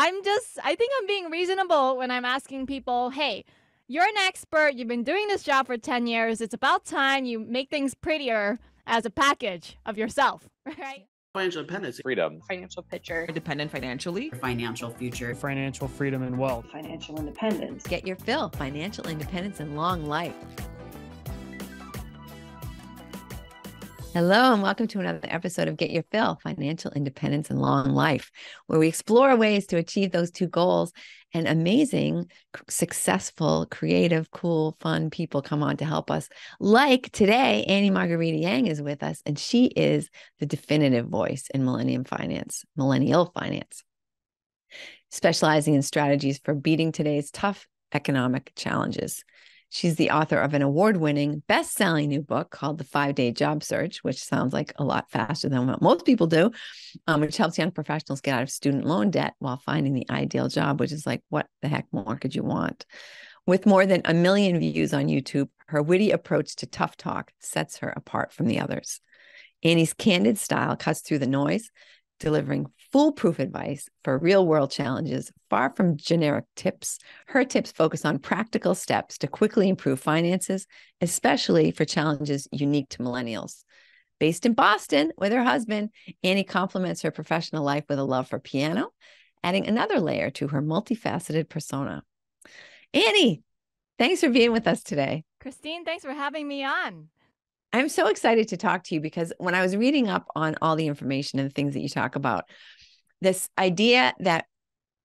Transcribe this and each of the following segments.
I'm just, I think I'm being reasonable when I'm asking people, hey, you're an expert. You've been doing this job for 10 years. It's about time you make things prettier as a package of yourself, right? Financial independence, freedom, financial picture, independent financially, financial future, financial freedom and wealth, financial independence. Get your fill, financial independence and long life. Hello, and welcome to another episode of Get Your Fill Financial Independence and Long Life, where we explore ways to achieve those two goals. And amazing, successful, creative, cool, fun people come on to help us. Like today, Annie Margarita Yang is with us, and she is the definitive voice in Millennium Finance, Millennial Finance, specializing in strategies for beating today's tough economic challenges. She's the author of an award winning, best selling new book called The Five Day Job Search, which sounds like a lot faster than what most people do, um, which helps young professionals get out of student loan debt while finding the ideal job, which is like, what the heck more could you want? With more than a million views on YouTube, her witty approach to tough talk sets her apart from the others. Annie's candid style cuts through the noise, delivering foolproof advice for real world challenges, far from generic tips. Her tips focus on practical steps to quickly improve finances, especially for challenges unique to millennials. Based in Boston with her husband, Annie complements her professional life with a love for piano, adding another layer to her multifaceted persona. Annie, thanks for being with us today. Christine, thanks for having me on. I'm so excited to talk to you because when I was reading up on all the information and the things that you talk about, this idea that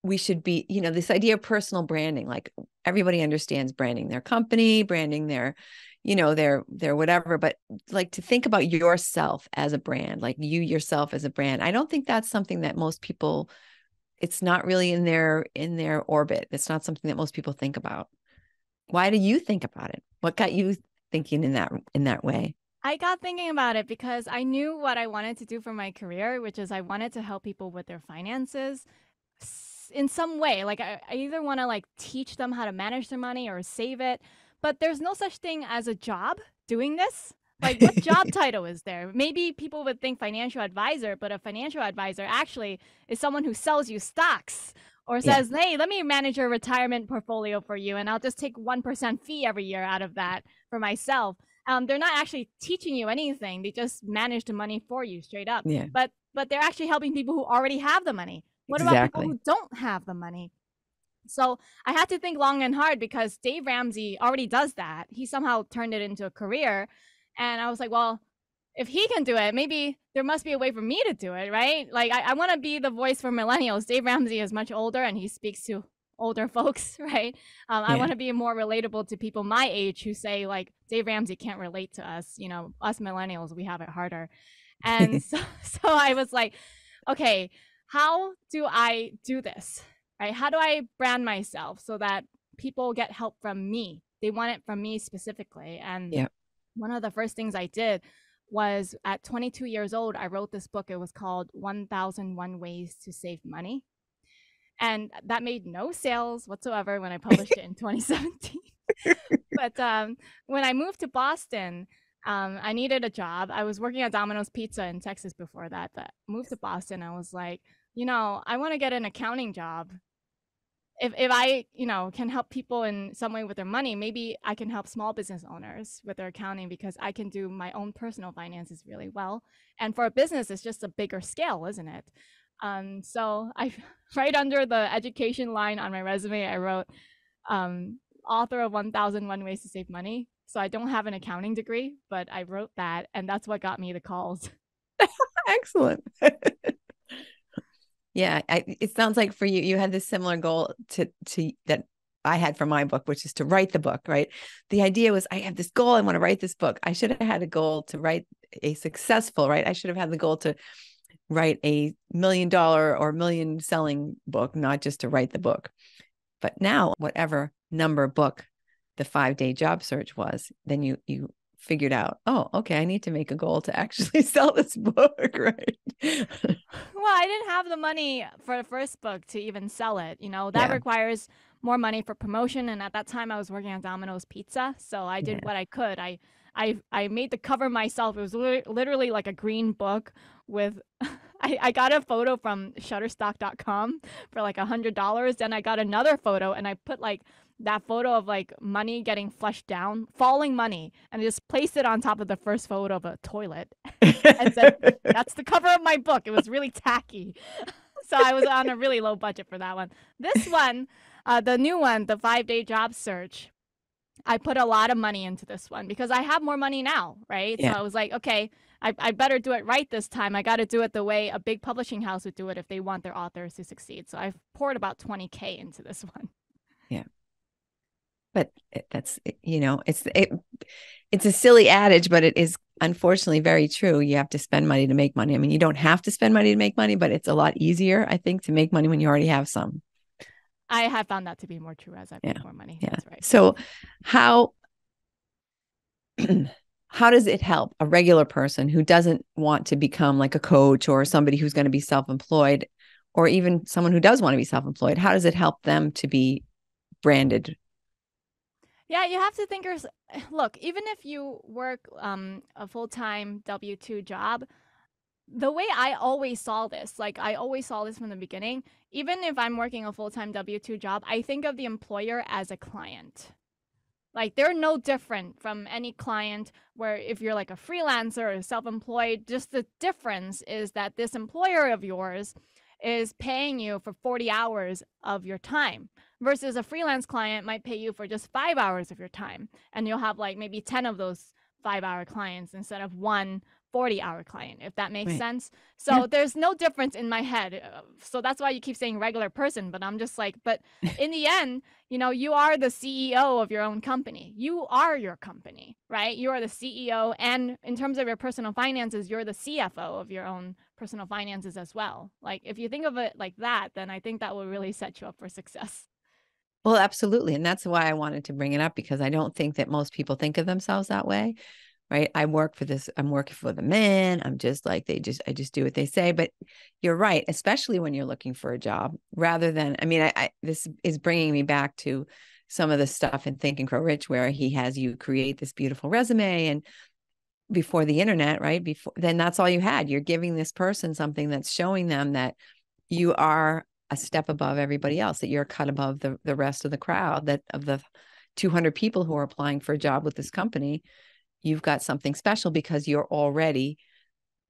we should be, you know, this idea of personal branding, like everybody understands branding their company, branding their, you know, their their whatever, but like to think about yourself as a brand, like you yourself as a brand. I don't think that's something that most people it's not really in their in their orbit. It's not something that most people think about. Why do you think about it? What got you thinking in that in that way? I got thinking about it because I knew what I wanted to do for my career, which is I wanted to help people with their finances in some way. Like I, I either want to like teach them how to manage their money or save it, but there's no such thing as a job doing this. Like what job title is there? Maybe people would think financial advisor, but a financial advisor actually is someone who sells you stocks or says, yeah. "Hey, let me manage your retirement portfolio for you and I'll just take 1% fee every year out of that for myself." Um, they're not actually teaching you anything. They just manage the money for you straight up. Yeah. But but they're actually helping people who already have the money. What exactly. about people who don't have the money? So I had to think long and hard because Dave Ramsey already does that. He somehow turned it into a career. And I was like, well, if he can do it, maybe there must be a way for me to do it, right? Like I, I want to be the voice for millennials. Dave Ramsey is much older and he speaks to older folks, right? Um, yeah. I want to be more relatable to people my age who say like Dave Ramsey can't relate to us. You know, us millennials, we have it harder. And so, so I was like, okay, how do I do this? Right? How do I brand myself so that people get help from me? They want it from me specifically. And yeah. one of the first things I did was at 22 years old, I wrote this book. It was called 1001 Ways to Save Money and that made no sales whatsoever when I published it in 2017. but um, when I moved to Boston, um, I needed a job. I was working at Domino's Pizza in Texas before that. But moved to Boston, I was like, you know, I want to get an accounting job. If if I, you know, can help people in some way with their money, maybe I can help small business owners with their accounting because I can do my own personal finances really well. And for a business, it's just a bigger scale, isn't it? Um, so I right under the education line on my resume, I wrote um, author of 1001 Ways to Save Money. So I don't have an accounting degree, but I wrote that, and that's what got me the calls. Excellent. yeah, I, it sounds like for you, you had this similar goal to to that I had for my book, which is to write the book. Right. The idea was I have this goal. I want to write this book. I should have had a goal to write a successful. Right. I should have had the goal to write a million dollar or million selling book, not just to write the book. But now, whatever number book the five day job search was, then you you figured out, oh, okay, I need to make a goal to actually sell this book, right? well, I didn't have the money for the first book to even sell it. You know, that yeah. requires more money for promotion. And at that time I was working on Domino's Pizza. So I did yeah. what I could. I I I made the cover myself. It was li- literally like a green book with I, I got a photo from shutterstock.com for like a hundred dollars. Then I got another photo and I put like that photo of like money getting flushed down, falling money, and I just placed it on top of the first photo of a toilet. and said, That's the cover of my book. It was really tacky. so I was on a really low budget for that one. This one, uh, the new one, the five day job search, I put a lot of money into this one because I have more money now, right? Yeah. So I was like, okay, I, I better do it right this time. I got to do it the way a big publishing house would do it if they want their authors to succeed. So I've poured about 20K into this one. Yeah. But that's, you know, it's, it, it's a silly adage, but it is unfortunately very true. You have to spend money to make money. I mean, you don't have to spend money to make money, but it's a lot easier, I think, to make money when you already have some. I have found that to be more true as I've yeah. more money. Yeah. That's right. So how how does it help a regular person who doesn't want to become like a coach or somebody who's going to be self-employed or even someone who does want to be self-employed? How does it help them to be branded? Yeah, you have to think. Look, even if you work um, a full-time W two job, the way I always saw this, like I always saw this from the beginning, even if I'm working a full time W 2 job, I think of the employer as a client. Like they're no different from any client where if you're like a freelancer or self employed, just the difference is that this employer of yours is paying you for 40 hours of your time versus a freelance client might pay you for just five hours of your time. And you'll have like maybe 10 of those five hour clients instead of one 40 hour client, if that makes right. sense. So yeah. there's no difference in my head. Uh, so that's why you keep saying regular person, but I'm just like, but in the end, you know, you are the CEO of your own company. You are your company, right? You are the CEO. And in terms of your personal finances, you're the CFO of your own personal finances as well. Like if you think of it like that, then I think that will really set you up for success. Well, absolutely. And that's why I wanted to bring it up because I don't think that most people think of themselves that way right? I work for this i'm working for the men i'm just like they just i just do what they say but you're right especially when you're looking for a job rather than i mean I, I this is bringing me back to some of the stuff in think and grow rich where he has you create this beautiful resume and before the internet right? Before then that's all you had. You're giving this person something that's showing them that you are a step above everybody else that you're cut above the, the rest of the crowd that of the 200 people who are applying for a job with this company you've got something special because you're already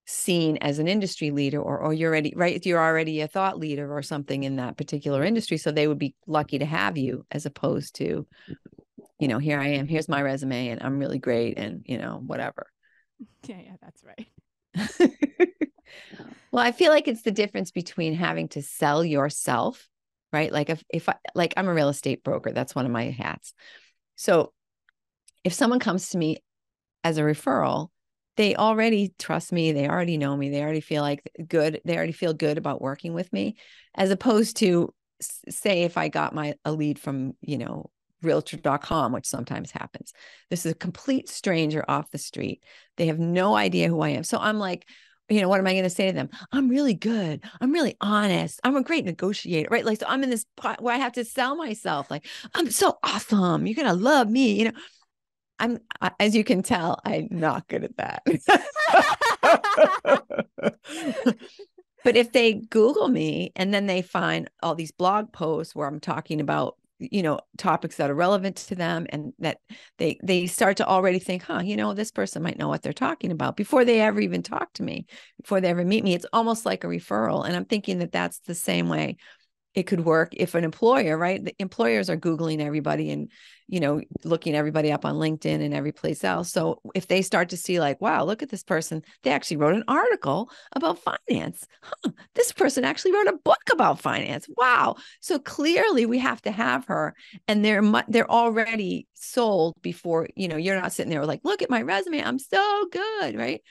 seen as an industry leader or or you're already right you're already a thought leader or something in that particular industry so they would be lucky to have you as opposed to you know here I am here's my resume and I'm really great and you know whatever. Yeah yeah that's right. Well I feel like it's the difference between having to sell yourself right? Like if if I like I'm a real estate broker that's one of my hats. So if someone comes to me as a referral, they already trust me. They already know me. They already feel like good. They already feel good about working with me, as opposed to say if I got my a lead from you know realtor.com, which sometimes happens. This is a complete stranger off the street. They have no idea who I am. So I'm like, you know, what am I going to say to them? I'm really good. I'm really honest. I'm a great negotiator, right? Like, so I'm in this part where I have to sell myself. Like, I'm so awesome. You're going to love me, you know. I'm, as you can tell, I'm not good at that. but if they Google me and then they find all these blog posts where I'm talking about you know topics that are relevant to them and that they they start to already think huh you know this person might know what they're talking about before they ever even talk to me before they ever meet me it's almost like a referral and i'm thinking that that's the same way it could work if an employer right? The employers are googling everybody and you know looking everybody up on linkedin and every place else. So if they start to see like wow look at this person they actually wrote an article about finance. Huh, this person actually wrote a book about finance. Wow. So clearly we have to have her and they're they're already sold before you know you're not sitting there like look at my resume i'm so good right?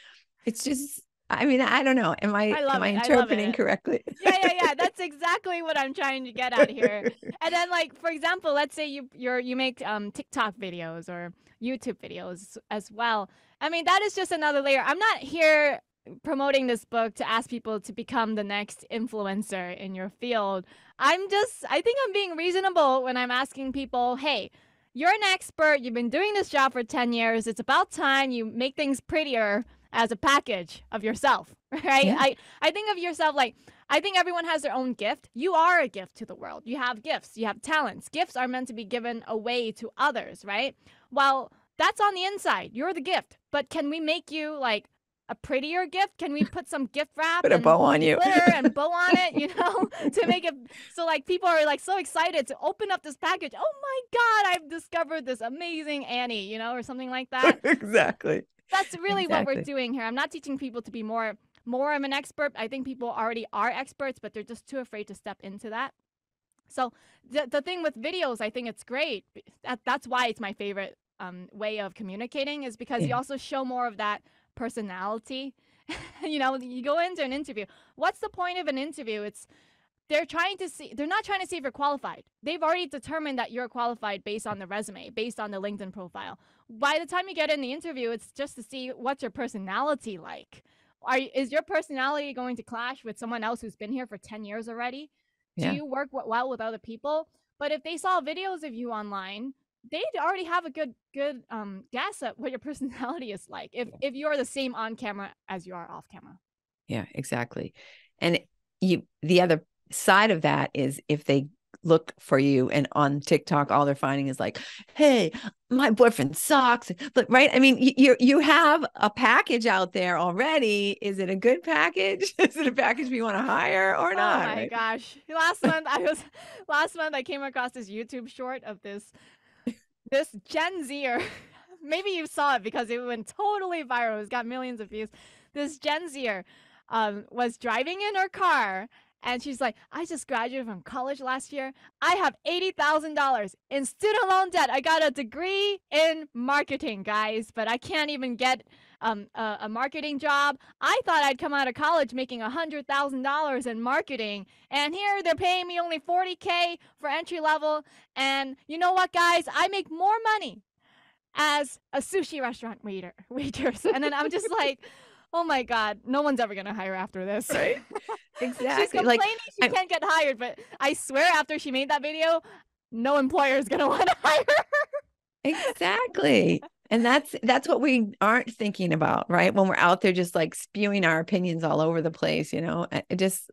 It's just I mean, I don't know. Am I, I am I interpreting I correctly? yeah, yeah, yeah. That's exactly what I'm trying to get at here. and then, like for example, let's say you you're you make um, TikTok videos or YouTube videos as well. I mean, that is just another layer. I'm not here promoting this book to ask people to become the next influencer in your field. I'm just I think I'm being reasonable when I'm asking people, "Hey, you're an expert. You've been doing this job for 10 years. It's about time you make things prettier." As a package of yourself, right? Yeah. I, I think of yourself like, I think everyone has their own gift. You are a gift to the world. You have gifts, you have talents. Gifts are meant to be given away to others, right? Well, that's on the inside. You're the gift. But can we make you like a prettier gift? Can we put some gift wrap put a bow on you glitter and bow on it, you know, to make it so like people are like so excited to open up this package. Oh my god, I've discovered this amazing Annie, you know, or something like that. exactly. That's really exactly. what we're doing here. I'm not teaching people to be more more of an expert. I think people already are experts, but they're just too afraid to step into that. So the the thing with videos, I think it's great. That, that's why it's my favorite um, way of communicating is because yeah. you also show more of that personality. you know, you go into an interview. What's the point of an interview? It's they're trying to see they're not trying to see if you're qualified. They've already determined that you're qualified based on the resume, based on the LinkedIn profile. By the time you get in the interview, it's just to see what's your personality like. Are is your personality going to clash with someone else who's been here for 10 years already? Do you work well with other people? But if they saw videos of you online, they already have a good good um guess at what your personality is like if if you're the same on camera as you are off camera. Yeah exactly. And you the other side of that is if they look for you and on TikTok all they're finding is like hey my boyfriend sucks. But right I mean you you have a package out there already. Is it a good package? Is it a package we want to hire or not oh my right? gosh. Last month I was last month I came across this YouTube short of this this Gen Zer, maybe you saw it because it went totally viral. It's got millions of views. This Gen Zer um, was driving in her car and she's like, I just graduated from college last year. I have $80,000 in student loan debt. I got a degree in marketing, guys, but I can't even get um, a, a, marketing job. I thought I'd come out of college making $100,000 in marketing. And here they're paying me only 40K for entry level. And you know what, guys? I make more money as a sushi restaurant waiter, waitress. And then I'm just like, oh my God, no one's ever going to hire after this. Right. Exactly. She's complaining like, she I'm... can't get hired, but I swear after she made that video, no employer is going to want to hire her. Exactly and that's that's what we aren't thinking about right? When we're out there just like spewing our opinions all over the place you know? It just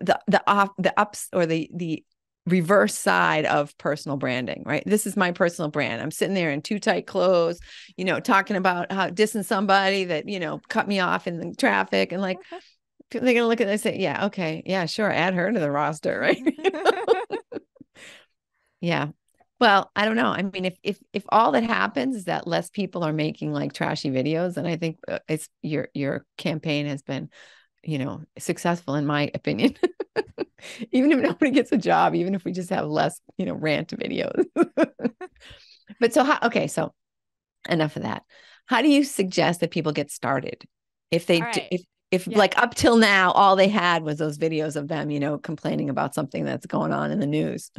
the the off the ups or the the reverse side of personal branding right? This is my personal brand. I'm sitting there in too tight clothes you know talking about how dissing somebody that you know cut me off in the traffic and like mm-hmm. they're gonna look at it and say yeah okay. Yeah sure. Add her to the roster right? Yeah well, I don't know. I mean, if if if all that happens is that less people are making like trashy videos, then I think uh, it's your your campaign has been, you know, successful in my opinion. even if nobody gets a job, even if we just have less, you know, rant videos. but so how, okay, so enough of that. How do you suggest that people get started? If they right. if if yeah. like up till now all they had was those videos of them, you know, complaining about something that's going on in the news.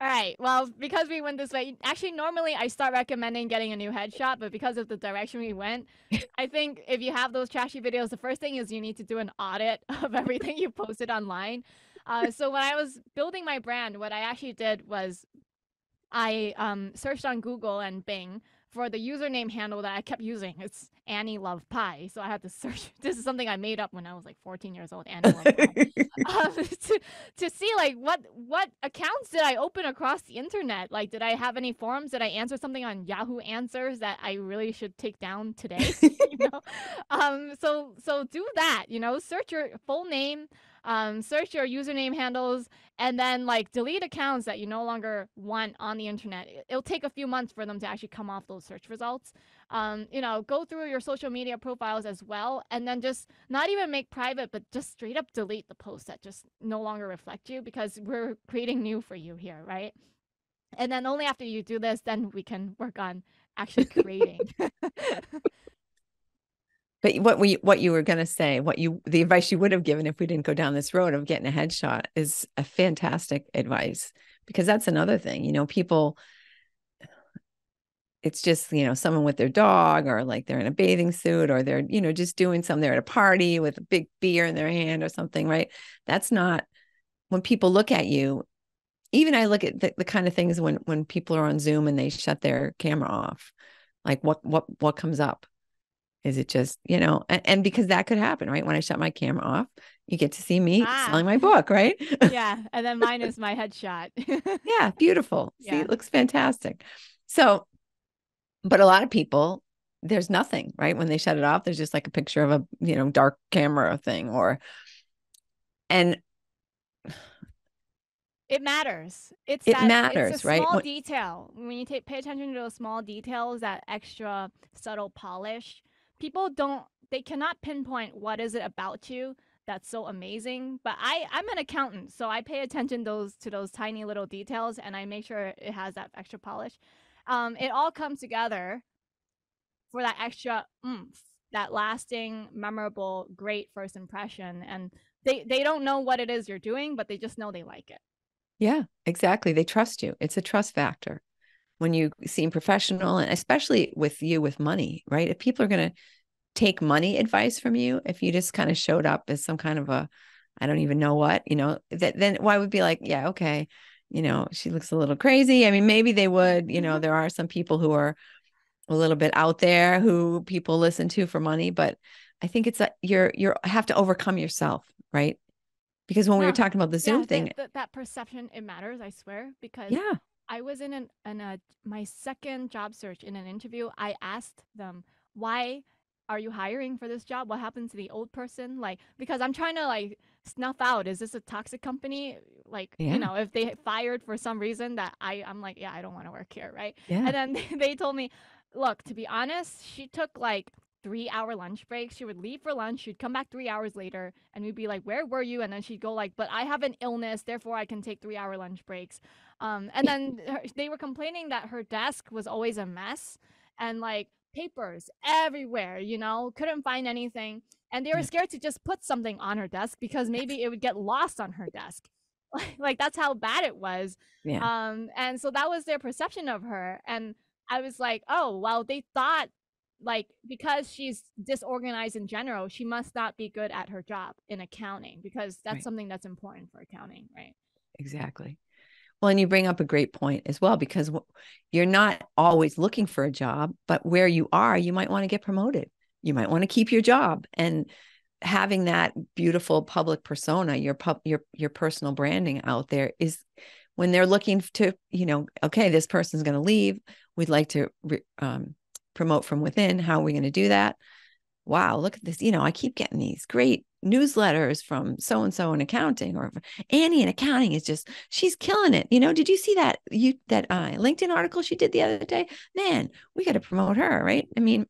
All right. Well, because we went this way, actually, normally I start recommending getting a new headshot, but because of the direction we went, I think if you have those trashy videos, the first thing is you need to do an audit of everything you posted online. Uh, so when I was building my brand, what I actually did was I um, searched on Google and Bing for the username handle that I kept using. It's Annie Love Pie. So I had to search. This is something I made up when I was like 14 years old. Annie Love Pie. um, to, to see like what what accounts did I open across the internet? Like, did I have any forums? Did I answer something on Yahoo Answers that I really should take down today? you know, um, so so do that. You know, search your full name um, search your username handles and then like delete accounts that you no longer want on the internet. It'll take a few months for them to actually come off those search results. Um, you know, go through your social media profiles as well, and then just not even make private, but just straight up delete the posts that just no longer reflect you because we're creating new for you here, right? And then only after you do this, then we can work on actually creating. But what we what you were going to say, what you the advice you would have given if we didn't go down this road of getting a headshot is a fantastic advice because that's another thing. You know, people it's just, you know, someone with their dog or like they're in a bathing suit or they're, you know, just doing something they're at a party with a big beer in their hand or something, right? That's not when people look at you. Even I look at the, the kind of things when when people are on Zoom and they shut their camera off. Like what what what comes up? Is it just, you know, and, and because that could happen, right? When I shut my camera off, you get to see me Ah. selling my book, right? yeah. And then mine is my headshot. yeah, beautiful. See, Yeah. it looks fantastic. So, but a lot of people, there's nothing, right? When they shut it off, there's just like a picture of a, you know, dark camera thing or, and It matters. It's It that, matters, it's a right? Small detail. When you take pay attention to those small details, that extra subtle polish. People don't. They cannot pinpoint what is it about you that's so amazing. But I, I'm an accountant, so I pay attention those to those tiny little details, and I make sure it has that extra polish. Um, it all comes together for that extra oomph, that lasting, memorable, great first impression. And they, they don't know what it is you're doing, but they just know they like it. Yeah, exactly. They trust you. It's a trust factor when you seem professional, and especially with you with money, right? If people are going to take money advice from you, if you just kind of showed up as some kind of a, I don't even know what, you know, that then why would be like, yeah, okay, you know, she looks a little crazy. I mean, maybe they would, you know, Mhm. there are some people who are a little bit out there who people listen to for money, but I think it's that you're you're have to overcome yourself, right? Because when we were talking about the Zoom yeah, thing, That, that, that perception it matters. I swear, because yeah, I was in an my second job search in an interview. I asked them why are you hiring for this job? What happened to the old person? Like because I'm trying to like snuff out is this a toxic company? Like Yeah. you know if they fired for some reason that I I'm like yeah I don't want to work here right. yeah. And then they told me, look, to be honest, she took like three hour lunch breaks. She would leave for lunch. She'd come back three hours later and we'd be like, where were you? And then she'd go like, but I have an illness, therefore I can take three hour lunch breaks. Um, and then her, they were complaining that her desk was always a mess and like papers everywhere, you know, couldn't find anything. And they were scared to just put something on her desk because maybe it would get lost on her desk. like that's how bad it was. Yeah. Um, and so that was their perception of her. And I was like, oh, well, they thought like because she's disorganized in general, she must not be good at her job in accounting because that's Right. something that's important for accounting, right? Exactly. Well, and you bring up a great point as well because you're not always looking for a job, but where you are, you might want to get promoted. You might want to keep your job and having that beautiful public persona, your pub, your your personal branding out there is when they're looking to, you know, okay, this person's going to leave. We'd like to re- um, promote from within. How are we going to do that? Wow, look at this. You know, I keep getting these great newsletters from so and so in accounting or Annie in accounting is just she's killing it. You know, did you see that you that uh, LinkedIn article she did the other day? Man, we got to promote her, right? I mean,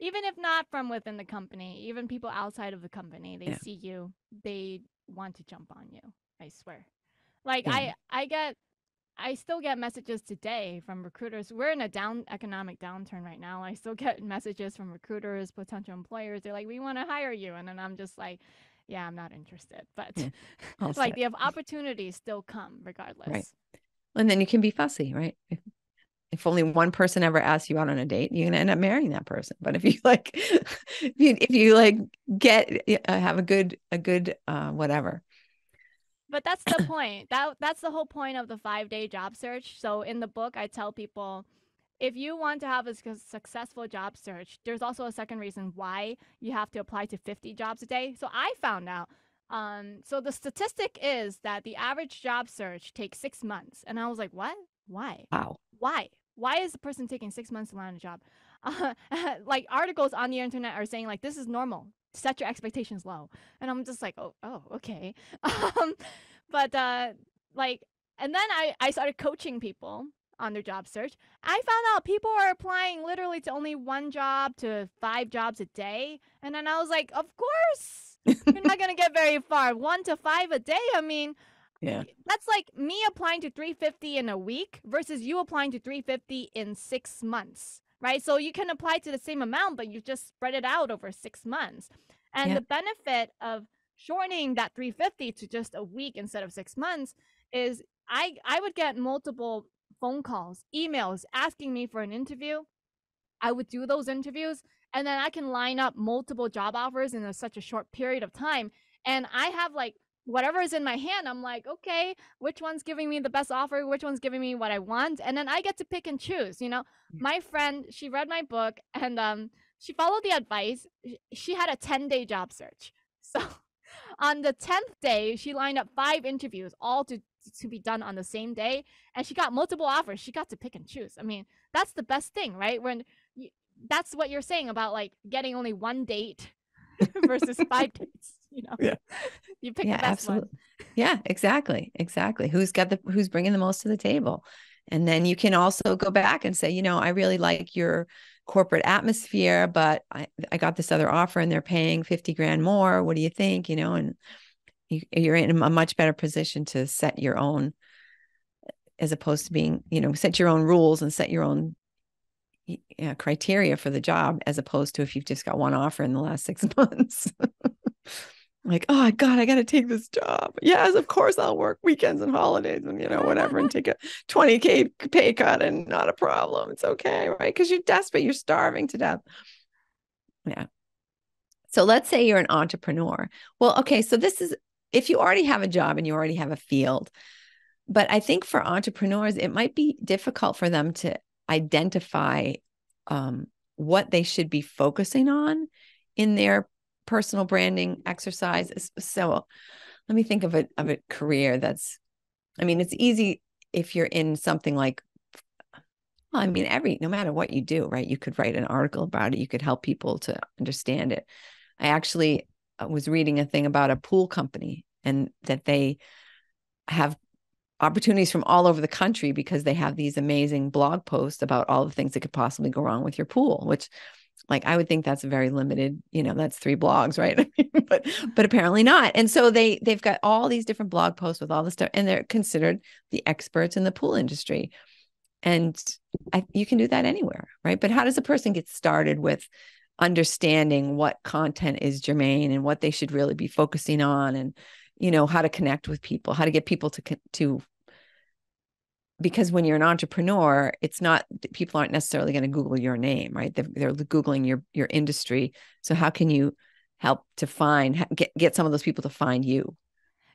Even if not from within the company, even people outside of the company, they Yeah. see you, they want to jump on you. I swear. Like Yeah. I I get I still get messages today from recruiters. We're in a down economic downturn right now. I still get messages from recruiters, potential employers. They're like, "We want to hire you," and then I'm just like, "Yeah, I'm not interested." But all like set. the opportunities still come regardless. Right. and then you can be fussy, right? If, if only one person ever asks you out on a date, you're gonna end up marrying that person. But if you like, if you if you like get uh, have a good a good uh, whatever, But that's the point. That that's the whole point of the five day job search. So in the book, I tell people if you want to have a successful job search, there's also a second reason why you have to apply to 50 jobs a day. So I found out. Um, so the statistic is that the average job search takes six months, and I was like, what? Why? wow, why why is the person taking six months to land a job uh, like articles on the internet are saying like this is normal set your expectations low. And i'm just like oh oh okay. Um but uh like and then i i started coaching people on their job search. I found out people are applying literally to only one job to five jobs a day. And then i was like of course you're not going to get very far. One to five a day i mean yeah, that's like me applying to 350 in a week versus you applying to 350 in six months, right? So you can apply to the same amount, but you just spread it out over six months. And Yeah. the benefit of shortening that 350 to just a week instead of six months is I I would get multiple phone calls, emails asking me for an interview. I would do those interviews, and then I can line up multiple job offers in a, such a short period of time. And I have like whatever is in my hand, I'm like, okay, which one's giving me the best offer? Which one's giving me what I want? And then I get to pick and choose. You know, my friend, she read my book, and um, she followed the advice. She had a 10 day job search. So on the 10th day, she lined up five interviews, all to, to be done on the same day. And she got multiple offers. She got to pick and choose. I mean, that's the best thing, right? When you, that's what you're saying about like getting only one date versus five dates. You know, yeah, you pick yeah, the best absolutely. one. Yeah, exactly, exactly. Who's got the who's bringing the most to the table, and then you can also go back and say, you know, I really like your corporate atmosphere, but I, I got this other offer and they're paying 50 grand more. What do you think? You know, and you, you're in a much better position to set your own, as opposed to being, you know, set your own rules and set your own yeah, criteria for the job, as opposed to if you've just got one offer in the last six months. like, oh God, I got to take this job. Yes, of course I'll work weekends and holidays and, you know, whatever, and take a 20K pay cut and not a problem. It's okay, right? Because you're desperate, you're starving to death. Yeah. So let's say you're an entrepreneur. Well, okay, so this is if you already have a job and you already have a field, but I think for entrepreneurs, it might be difficult for them to identify um, what they should be focusing on in their personal branding exercise. is So let me think of a of a career that's I mean, it's easy if you're in something like well, I mean, every no matter what you do, right? You could write an article about it. You could help people to understand it. I actually uh, was reading a thing about a pool company and that they have opportunities from all over the country because they have these amazing blog posts about all the things that could possibly go wrong with your pool, which like i would think that's very limited you know that's three blogs right? But but apparently not. And so they they've got all these different blog posts with all this stuff and they're considered the experts in the pool industry. And I, you can do that anywhere right? But how does a person get started with understanding what content is germane and what they should really be focusing on and you know how to connect with people how to get people to to because when you're an entrepreneur it's not people aren't necessarily going to google your name right? They're, they're, googling your your industry. So how can you help to find get, get some of those people to find you?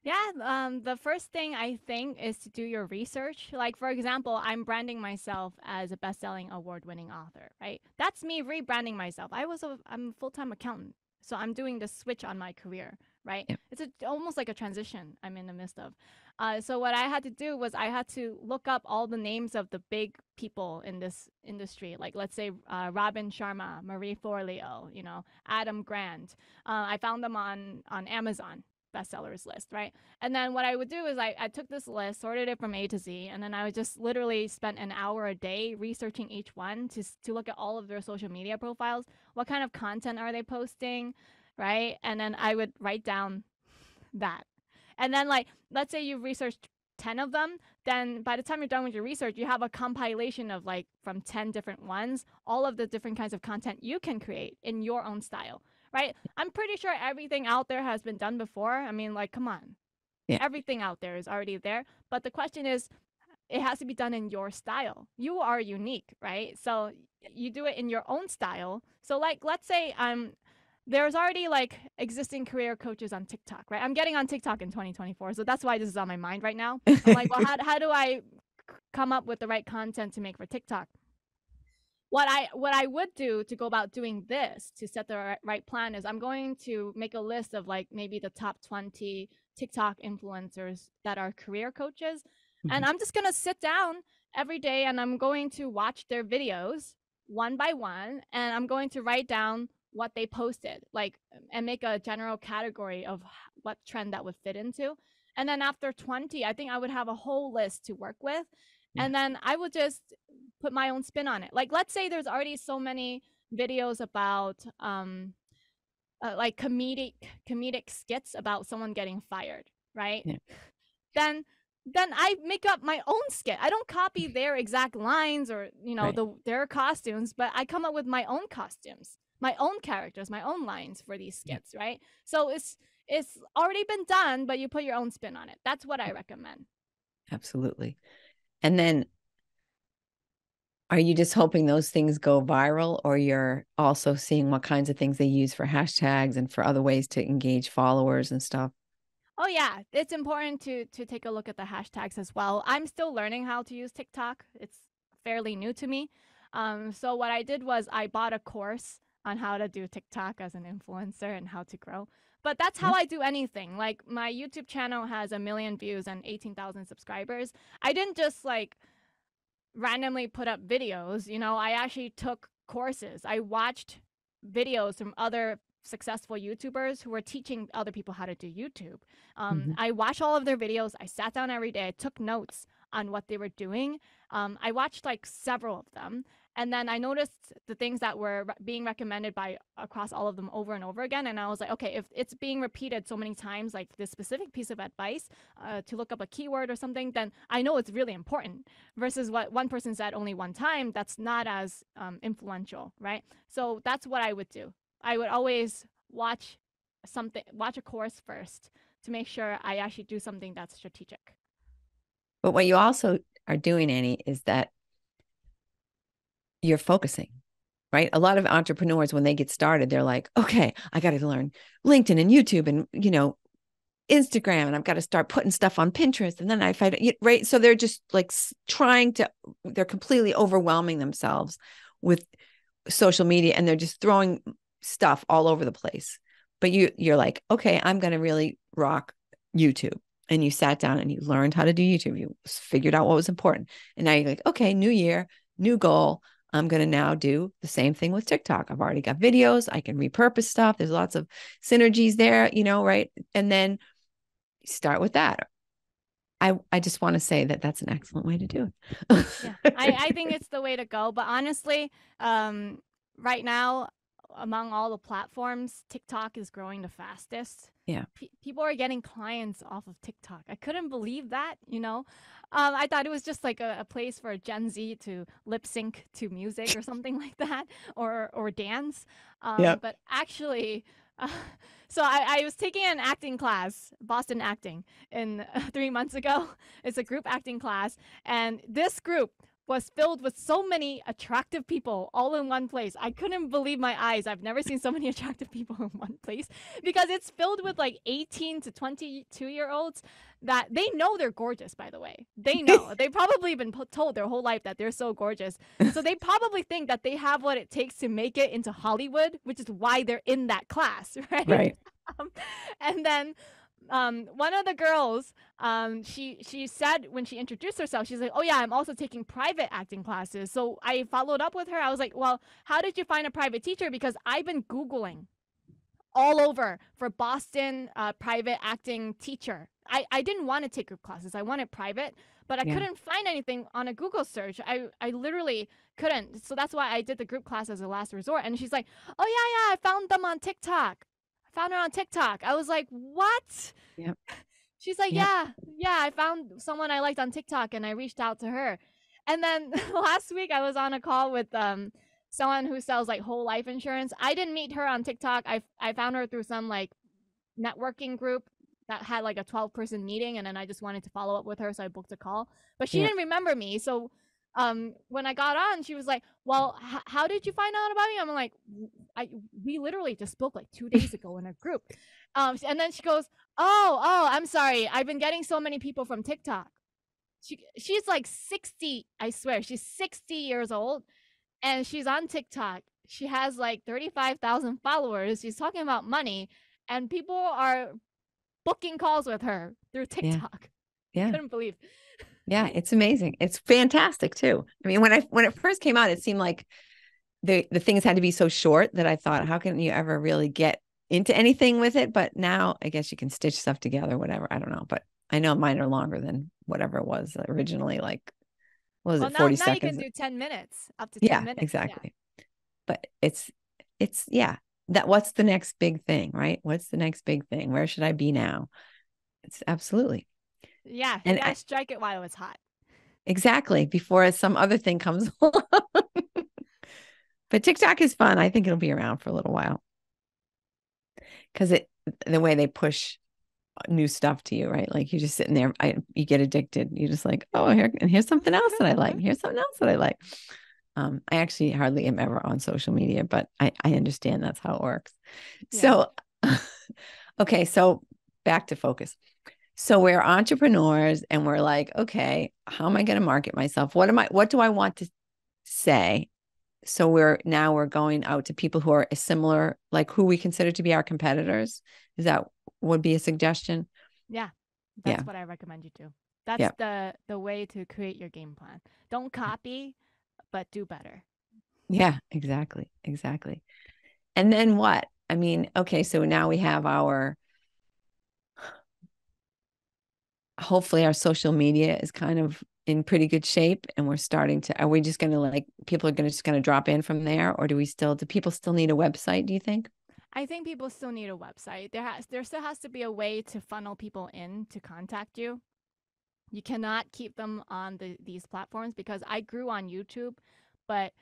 Yeah um, the first thing i think is to do your research. Like for example i'm branding myself as a best-selling award-winning author right? That's me rebranding myself. I was a i'm a full-time accountant so i'm doing the switch on my career right? Yeah. it's a, almost like a transition i'm in the midst of uh, so what I had to do was I had to look up all the names of the big people in this industry, like let's say uh, Robin Sharma, Marie Forleo, you know, Adam Grant. Uh, I found them on on Amazon bestsellers list, right? And then what I would do is I, I took this list, sorted it from A to Z, and then I would just literally spend an hour a day researching each one to to look at all of their social media profiles. What kind of content are they posting, right? And then I would write down that and then like let's say you've researched 10 of them, then by the time you're done with your research, you have a compilation of like from 10 different ones, all of the different kinds of content you can create in your own style, right? I'm pretty sure everything out there has been done before. I mean, like, come on. Yeah. Everything out there is already there. But the question is, it has to be done in your style. You are unique, right? So you do it in your own style. So like let's say I'm there's already like existing career coaches on TikTok, right? I'm getting on TikTok in 2024, so that's why this is on my mind right now. I'm like, well, how, how do I come up with the right content to make for TikTok? What I what I would do to go about doing this to set the right plan is I'm going to make a list of like maybe the top 20 TikTok influencers that are career coaches, mm-hmm. and I'm just gonna sit down every day and I'm going to watch their videos one by one, and I'm going to write down what they posted, like, and make a general category of what trend that would fit into. And then after 20, I think I would have a whole list to work with. Yeah. And then I would just put my own spin on it. Like, let's say there's already so many videos about, um, uh, like comedic comedic skits about someone getting fired, right? Yeah. Then then I make up my own skit. I don't copy their exact lines or you know right. the their costumes, but I come up with my own costumes my own characters, my own lines for these skits, yeah. right? So it's it's already been done, but you put your own spin on it. That's what I recommend. Absolutely. And then are you just hoping those things go viral or you're also seeing what kinds of things they use for hashtags and for other ways to engage followers and stuff? Oh yeah, it's important to to take a look at the hashtags as well. I'm still learning how to use TikTok. It's fairly new to me. Um, so what I did was I bought a course on how to do TikTok as an influencer and how to grow. But that's how I do anything. Like my YouTube channel has a million views and 18,000 subscribers. I didn't just like randomly put up videos, you know, I actually took courses. I watched videos from other successful YouTubers who were teaching other people how to do YouTube. Um, mm-hmm. I watched all of their videos. I sat down every day. I took notes on what they were doing. Um, I watched like several of them. And then I noticed the things that were re- being recommended by across all of them over and over again. And I was like, okay, if it's being repeated so many times, like this specific piece of advice uh, to look up a keyword or something, then I know it's really important versus what one person said only one time. That's not as um, influential, right? So that's what I would do. I would always watch something, watch a course first to make sure I actually do something that's strategic. But what you also are doing, Annie, is that you're focusing, right? A lot of entrepreneurs, when they get started, they're like, okay, I got to learn LinkedIn and YouTube and, you know, Instagram and I've got to start putting stuff on Pinterest. And then I find right. So they're just like trying to, they're completely overwhelming themselves with social media and they're just throwing stuff all over the place. But you, you're like, okay, I'm going to really rock YouTube and you sat down and you learned how to do YouTube. You figured out what was important. And now you're like, okay, new year, new goal. I'm going to now do the same thing with TikTok. I've already got videos. I can repurpose stuff. There's lots of synergies there, you know, right? And then start with that. I, I just want to say that that's an excellent way to do it. yeah, I, I think it's the way to go. But honestly, um, right now, among all the platforms, TikTok is growing the fastest. Yeah. P- people are getting clients off of TikTok. I couldn't believe that, you know. Um, I thought it was just like a, a place for Gen Z to lip sync to music or something like that, or or dance. Um, yeah. But actually, uh, so I, I, was taking an acting class, Boston Acting, in uh, three months ago. It's a group acting class, and this group was filled with so many attractive people all in one place. I couldn't believe my eyes. I've never seen so many attractive people in one place because it's filled with like 18 to 22 year olds that they know they're gorgeous, by the way. They know. They've probably been told their whole life that they're so gorgeous. So they probably think that they have what it takes to make it into Hollywood, which is why they're in that class, right? Right. Um, and then um, one of the girls, um, she she said when she introduced herself, she's like, "Oh yeah, I'm also taking private acting classes." So I followed up with her. I was like, "Well, how did you find a private teacher?" Because I've been googling all over for Boston uh, private acting teacher. I, I didn't want to take group classes. I wanted private, but I yeah. couldn't find anything on a Google search. I, I literally couldn't. So that's why I did the group class as a last resort. And she's like, oh, yeah, yeah, I found them on TikTok found her on TikTok. I was like, what? Yep. She's like, yep. yeah, yeah, I found someone I liked on TikTok and I reached out to her. And then last week I was on a call with um someone who sells like whole life insurance. I didn't meet her on TikTok. I I found her through some like networking group that had like a 12 person meeting and then I just wanted to follow up with her so I booked a call. But she yeah. didn't remember me. So um when I got on, she was like, "Well, h- how did you find out about me?" I'm like, "I we literally just spoke like two days ago in a group." Um, and then she goes, "Oh, oh, I'm sorry. I've been getting so many people from TikTok." She she's like 60, I swear, she's 60 years old, and she's on TikTok. She has like 35,000 followers. She's talking about money, and people are booking calls with her through TikTok. Yeah, yeah. couldn't believe. Yeah, it's amazing. It's fantastic too. I mean, when I when it first came out, it seemed like the the things had to be so short that I thought, how can you ever really get into anything with it? But now I guess you can stitch stuff together, whatever. I don't know, but I know mine are longer than whatever it was originally. Like, what was well, it, forty now, seconds? Now you can do ten minutes, up to 10 yeah, minutes. Exactly. Yeah. But it's it's yeah. That what's the next big thing, right? What's the next big thing? Where should I be now? It's absolutely. Yeah, and I strike it while it's hot. Exactly, before some other thing comes along. but TikTok is fun. I think it'll be around for a little while. Cuz it the way they push new stuff to you, right? Like you're just sitting there, I, you get addicted. You're just like, oh, here and here's something else that I like. Here's something else that I like. Um, I actually hardly am ever on social media, but I, I understand that's how it works. Yeah. So, okay, so back to focus. So we're entrepreneurs and we're like, okay, how am I going to market myself? What am I what do I want to say? so we're now we're going out to people who are similar, like who we consider to be our competitors. Is that would be a suggestion? Yeah. That's yeah. what I recommend you do. That's the the way to create your game plan. Don't mm. copy, but do better. Yeah, exactly. Exactly. And then what? I mean, okay, so now we have our hopefully our social media is kind of in pretty good shape and we're starting to are we just going to like people are going to just going to drop in from there or do we still do people still need a website do you think I think people still need a website. There has there still has to be a way to funnel people in to contact you. You cannot keep them on the, these platforms because I grew on YouTube, but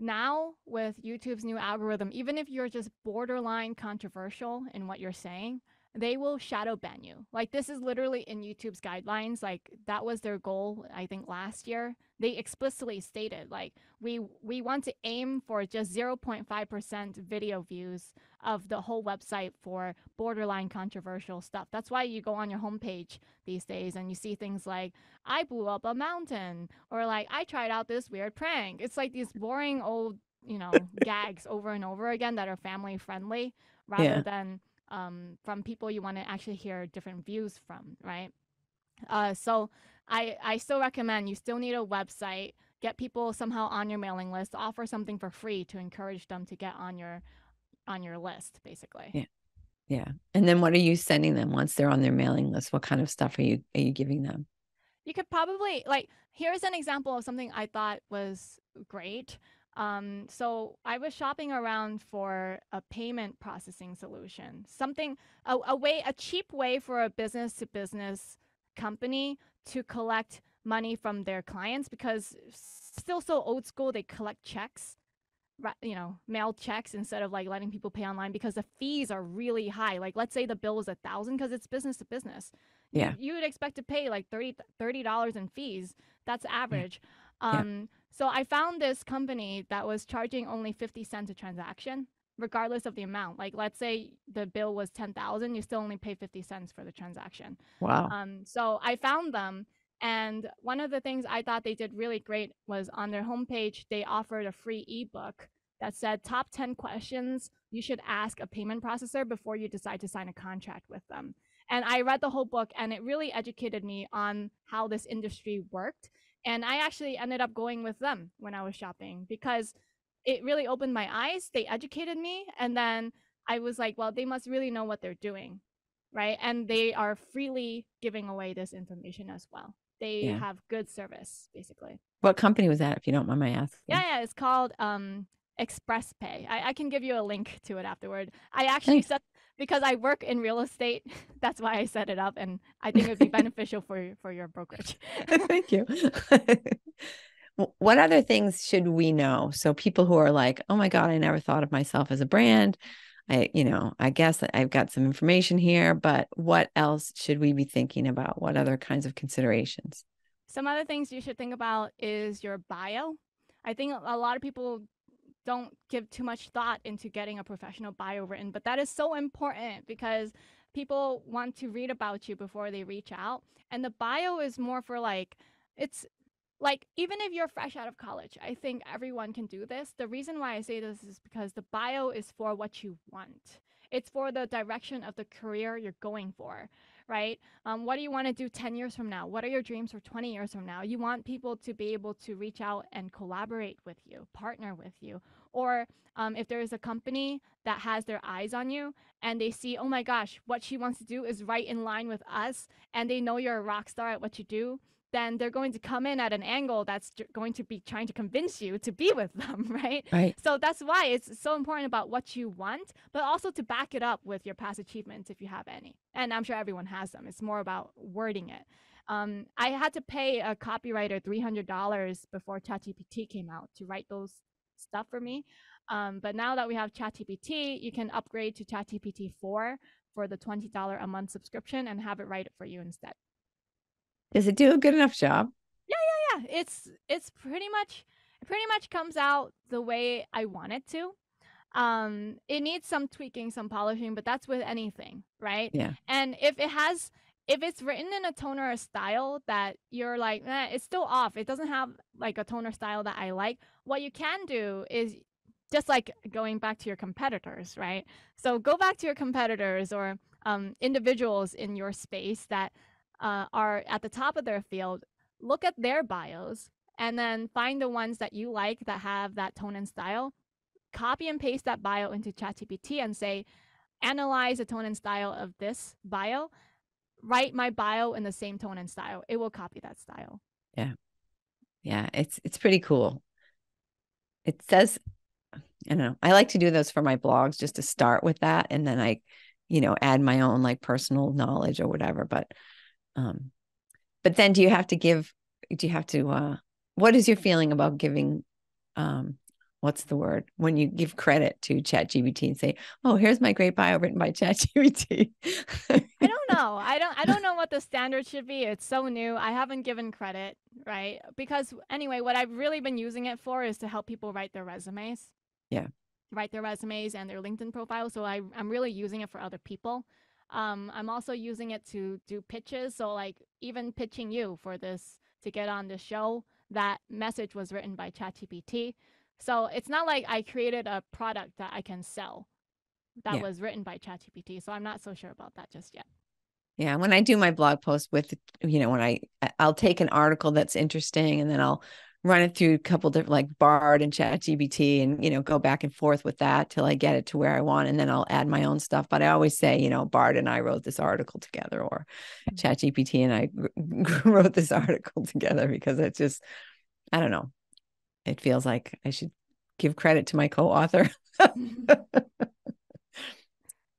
now with YouTube's new algorithm, even if you're just borderline controversial in what you're saying, they will shadow ban you. Like this is literally in YouTube's guidelines. Like that was their goal, I think last year. They explicitly stated like we we want to aim for just 0.5% video views of the whole website for borderline controversial stuff. That's why you go on your homepage these days and you see things like I blew up a mountain or like I tried out this weird prank. It's like these boring old, you know, gags over and over again that are family friendly rather yeah. than um, from people you want to actually hear different views from, right? Uh, so I I still recommend you still need a website. Get people somehow on your mailing list. Offer something for free to encourage them to get on your on your list, basically. Yeah. Yeah. And then what are you sending them once they're on their mailing list? What kind of stuff are you are you giving them? You could probably like here's an example of something I thought was great. Um, so I was shopping around for a payment processing solution, something a, a way, a cheap way for a business to business company to collect money from their clients because still so old school. They collect checks, you know, mail checks instead of like letting people pay online because the fees are really high. Like let's say the bill is a thousand because it's business to business. Yeah, you, you, would expect to pay like 30 dollars in fees. That's average. Yeah. Um, yeah so I found this company that was charging only 50 cents a transaction, regardless of the amount. Like let's say the bill was 10,000, you still only pay 50 cents for the transaction. Wow. Um, so I found them and one of the things I thought they did really great was on their homepage, they offered a free ebook that said top 10 questions you should ask a payment processor before you decide to sign a contract with them. And I read the whole book and it really educated me on how this industry worked and I actually ended up going with them when I was shopping because it really opened my eyes. They educated me. And then I was like, well, they must really know what they're doing. Right. And they are freely giving away this information as well. They yeah. have good service, basically. What company was that, if you don't mind my asking? Yeah, yeah. It's called um, Express Pay. I, I can give you a link to it afterward. I actually Thanks. set because I work in real estate. That's why I set it up, and I think it would be beneficial for for your brokerage. Thank you. what other things should we know? So people who are like, "Oh my god, I never thought of myself as a brand." I, you know, I guess I've got some information here, but what else should we be thinking about? What other kinds of considerations? Some other things you should think about is your bio. I think a lot of people don't give too much thought into getting a professional bio written, but that is so important because people want to read about you before they reach out. And the bio is more for like, it's like, even if you're fresh out of college, I think everyone can do this. The reason why I say this is because the bio is for what you want, it's for the direction of the career you're going for right? Um, what do you want to do 10 years from now? What are your dreams for 20 years from now? You want people to be able to reach out and collaborate with you, partner with you. Or um, if there is a company that has their eyes on you and they see, oh my gosh, what she wants to do is right in line with us, and they know you're a rock star at what you do, then they're going to come in at an angle that's going to be trying to convince you to be with them, right? Right. So that's why it's so important about what you want, but also to back it up with your past achievements if you have any. And I'm sure everyone has them. It's more about wording it. Um, I had to pay a copywriter $300 before ChatGPT came out to write those stuff for me. Um, but now that we have ChatGPT, you can upgrade to ChatGPT 4 for the $20 a month subscription and have it write it for you instead. Does it do a good enough job? Yeah, yeah, yeah. It's it's pretty much it pretty much comes out the way I want it to. Um, it needs some tweaking, some polishing, but that's with anything, right? Yeah. And if it has if it's written in a tone or a style that you're like, eh, it's still off, it doesn't have like a tone or style that I like, what you can do is just like going back to your competitors, right? So go back to your competitors or um, individuals in your space that uh, are at the top of their field, look at their bios and then find the ones that you like that have that tone and style. Copy and paste that bio into ChatGPT and say, analyze the tone and style of this bio. Write my bio in the same tone and style. It will copy that style. Yeah. Yeah. It's it's pretty cool. It says, I don't know. I like to do those for my blogs just to start with that. And then I, you know, add my own like personal knowledge or whatever. But um, but then do you have to give, do you have to, uh, what is your feeling about giving, um, what's the word? When you give credit to chat gpt and say oh here's my great bio written by chat gpt i don't know. I don't i don't know what the standard should be. It's so new. I haven't given credit right? Because anyway what i've really been using it for is to help people write their resumes. Yeah. Write their resumes and their linkedin profile so I, i'm really using it for other people um, I'm also using it to do pitches. So, like, even pitching you for this to get on the show, that message was written by ChatGPT. So, it's not like I created a product that I can sell that yeah. was written by ChatGPT. So, I'm not so sure about that just yet. Yeah, when I do my blog post with, you know, when I I'll take an article that's interesting and then I'll run it through a couple different like Bard and Chat GPT and you know go back and forth with that till I get it to where I want and then I'll add my own stuff. But I always say, you know, Bard and I wrote this article together or mm. Chat GPT and I wrote this article together because it's just I don't know. It feels like I should give credit to my co-author.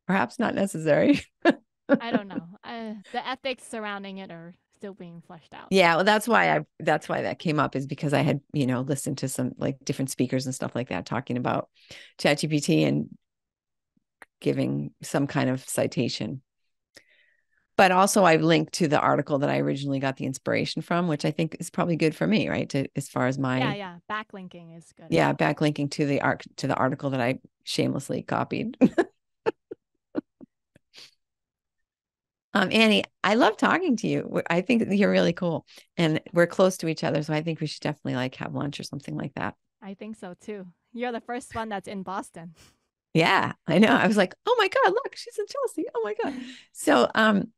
Perhaps not necessary. I don't know. Uh, the ethics surrounding it are still being fleshed out. Yeah, well, that's why I that's why that came up is because I had you know listened to some like different speakers and stuff like that talking about ChatGPT and giving some kind of citation. But also, I've linked to the article that I originally got the inspiration from, which I think is probably good for me, right? To as far as my yeah, yeah, backlinking is good. Yeah, backlinking to the arc to the article that I shamelessly copied. Um, Annie, I love talking to you. I think you're really cool, and we're close to each other, so I think we should definitely like have lunch or something like that. I think so too. You're the first one that's in Boston. Yeah, I know. I was like, oh my god, look, she's in Chelsea. Oh my god. So, um,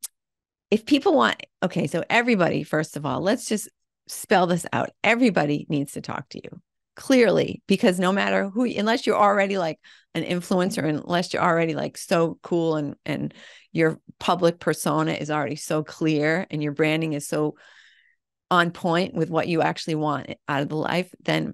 if people want, okay, so everybody, first of all, let's just spell this out. Everybody needs to talk to you clearly because no matter who unless you're already like an influencer unless you're already like so cool and and your public persona is already so clear and your branding is so on point with what you actually want out of the life then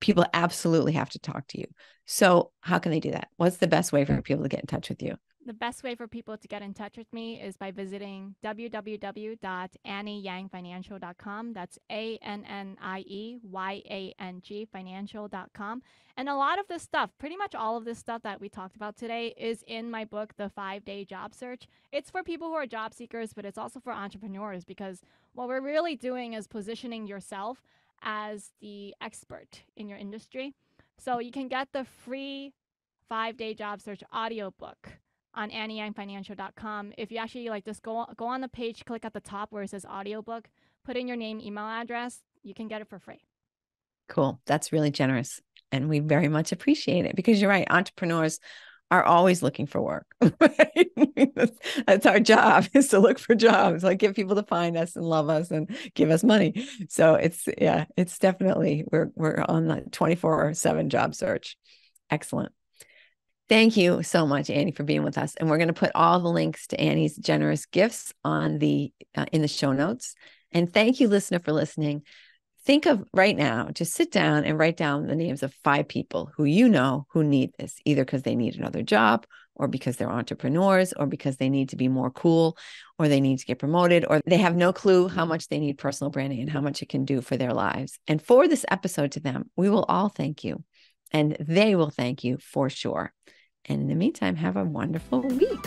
people absolutely have to talk to you. So how can they do that? What's the best way for people to get in touch with you the best way for people to get in touch with me is by visiting www.annieyangfinancial.com. That's A N N I E Y A N G financial.com. And a lot of this stuff, pretty much all of this stuff that we talked about today, is in my book, The Five Day Job Search. It's for people who are job seekers, but it's also for entrepreneurs because what we're really doing is positioning yourself as the expert in your industry. So you can get the free five day job search audiobook on annieyangfinancial.com. If you actually like just go go on the page, click at the top where it says audiobook, put in your name, email address, you can get it for free. Cool. That's really generous. And we very much appreciate it because you're right. Entrepreneurs are always looking for work. that's, that's, our job is to look for jobs, like get people to find us and love us and give us money. So it's yeah, it's definitely we're we're on the 24/7 job search. Excellent. Thank you so much, Annie, for being with us. And we're going to put all the links to Annie's generous gifts on the uh, in the show notes. And thank you, listener, for listening. Think of right now, just sit down and write down the names of five people who you know who need this, either because they need another job, or because they're entrepreneurs, or because they need to be more cool, or they need to get promoted, or they have no clue how much they need personal branding and how much it can do for their lives. And for this episode to them, we will all thank you, and they will thank you for sure. And in the meantime, have a wonderful week.